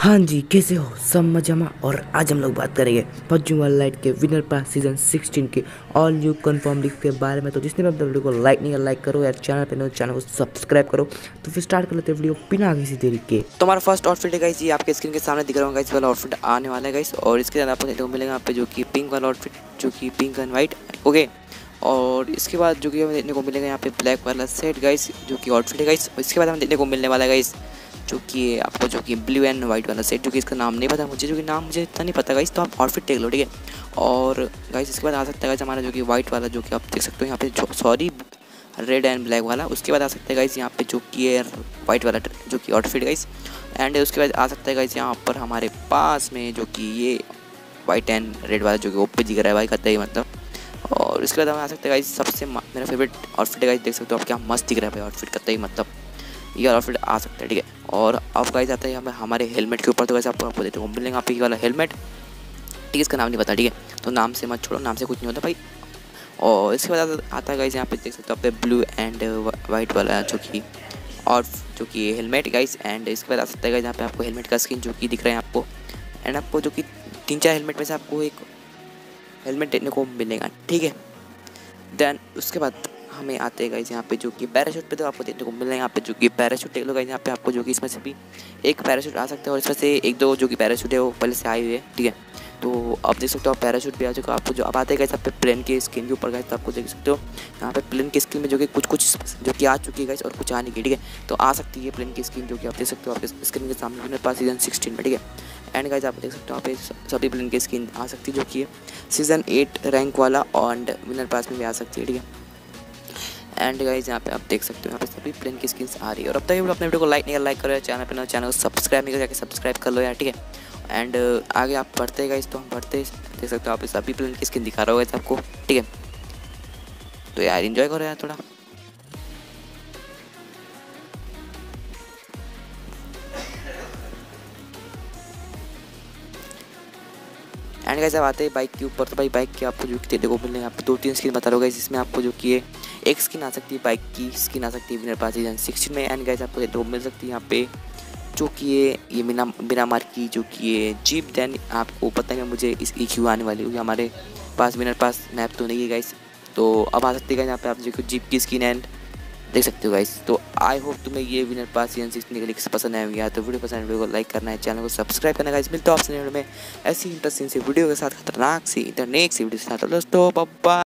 हाँ जी, कैसे हो? सब मजामा और आज हम लोग बात करेंगे पबजी मोबाइल लाइट के विनर पास सीज़न 16 के ऑल यू कन्फर्म लीग के बारे में। तो जिसने भी वीडियो को लाइक नहीं लाइक करो यार चैनल पे नहीं चैनल को सब्सक्राइब करो। तो फिर स्टार्ट कर लेते वीडियो बिना किसी देरी के। तो हमारा फ़र्स्ट आउटफिट है गाइस ये आपके स्क्रीन के सामने दिख रहा होगा इस वाला आउटफिट आने वाला है गाइस और इसके बाद आपको देखने को मिलेगा यहाँ पे जो कि पिंक वाला आउटफिट जो कि पिंक एंड वाइट ओके और इसके बाद जो कि हमें देखने को मिलेगा यहाँ पे ब्लैक वाला सेट गाइस जो कि आउटफिट है गाइस इसके बाद हमें देखने को मिलने वाला है गाइस जो कि आपको जो कि ब्लू एंड वाइट वाला सेट जो कि इसका नाम नहीं पता मुझे जो कि नाम मुझे इतना नहीं पता गाइस तो आप आउटफिट देख लो, ठीक है? और गाइस इसके बाद आ सकता है गाइस हमारा जो कि वाइट वाला जो कि आप देख सकते हो यहाँ पे सॉरी रेड एंड ब्लैक वाला, उसके बाद आ सकता है गाइस यहाँ पे जो कि है वाइट वाला जो कि आउटफिट गाइस एंड उसके बाद आ सकता है गाइस यहाँ पर हमारे पास में जो कि ये वाइट एंड रेड वाला जो कि ओपे जी रहा है भाई ही मतलब। और इसके बाद हमें आ सकते हैं गाइस सबसे मेरा फेवरेट आउटफिट है गाइस देख सकते हो आप, क्या मस्त दिख रहा है भाई आउटफिट ही मतलब। ये आउटफिट आ सकता है, ठीक है? और अब गाइस आता है हमें हमारे हेलमेट के ऊपर। तो वैसे आपको आपको देते हैं मिलेंगे आप ये वाला हेलमेट ठीक है, इसका नाम नहीं पता, ठीक है? तो नाम से मत छोड़ो, नाम से कुछ नहीं होता भाई। और इसके बाद आता है गाइस यहाँ पे देख सकते हो आप ब्लू एंड वाइट वाला जो कि और जो कि हेलमेट गाइस एंड इसके बाद आ सकता है गाइस यहाँ पे आपको हेलमेट का स्किन जो कि दिख रहा है आपको। एंड आपको जो कि तीन चार हेलमेट में से आपको एक हेलमेट देखने को मिलेगा, ठीक है? देन उसके बाद हमें आते गाइज़ यहाँ पे जो कि पैराशूट पे तो आपको देखने को मिल रहा है, यहाँ पे जो कि पैराशूट देख लो गाइज़ यहाँ पे आपको जो कि इसमें से भी एक पैराशूट आ सकता है और इसमें से एक दो जो कि पैराशूट है वो पहले से आए हुए हैं, ठीक है? तो आप देख सकते हो आप पैराशूट भी आ चुका आपको जो अब आते हैं पे प्लेन की स्क्रीन के ऊपर गए तो आपको देख सकते हो, यहाँ पे प्लेन की स्क्रीन में जो कि कुछ कुछ जो कि आ चुकी है और कुछ आने की ठीक है? तो आ सकती है प्लेन की स्क्रीन जो कि आप देख सकते हो आप स्क्रीन के सामने मेरे पास सीज़न सिक्सटीन में, ठीक है? एंड गाइज़ आप देख सकते हो, आप सभी प्लेन की स्किन आ सकती है जो कि सीज़न एट रैंक वाला एंड विनर पास में भी आ सकती है, ठीक है? एंड गाइज़ यहाँ पे आप देख सकते हो, यहाँ पे सभी प्लेन की स्किन्स आ रही है। और अब तक अपने वीडियो को लाइक नहीं कर लाइक करो चैनल पे चैनल को सब्सक्राइब नहीं कर जाकर सब्सक्राइब कर लो यार, ठीक है? एंड आगे आप बढ़ते गाइज़ तो हम बढ़ते देख सकते हो, आप सभी प्लेन की स्किन दिखा रहा होगा आपको, ठीक है? तो यार इन्जॉय करो यार थोड़ा। एंड अब आते हैं बाइक के ऊपर। तो भाई बाइक के आपको जो कि देखो मिलने यहाँ दो तीन स्किन बता रहा जिसमें आपको जो कि एक स्किन आ सकती है बाइक की स्किन आ सकती है विनर पास सीज़न सिक्सटीन में। एंड गाइस आपको दो मिल सकती है यहाँ पे, जो कि ये ये बिना बिना मार की जो कि ये जीप देन आपको पता है मुझे इस ई क्यू आने वाली होगी हमारे पास विनर पास मैप तो नहीं है गाइस तो अब आ सकती है यहाँ पे आप जो जीप की स्किन एंड देख सकते हो गाइस तो आई होप तुम्हें ये विनर पास एन सिक्स के पसंद पसंद आएँगे तो वीडियो पसंद वीडियो को लाइक करना है चैनल को सब्सक्राइब करना है मिलते हो आपसे में। ऐसी इंटरेस्टिंग सी वीडियो के साथ, खतरनाक सी इंटरनेट सी वीडियो के साथ। दोस्तों पप्पा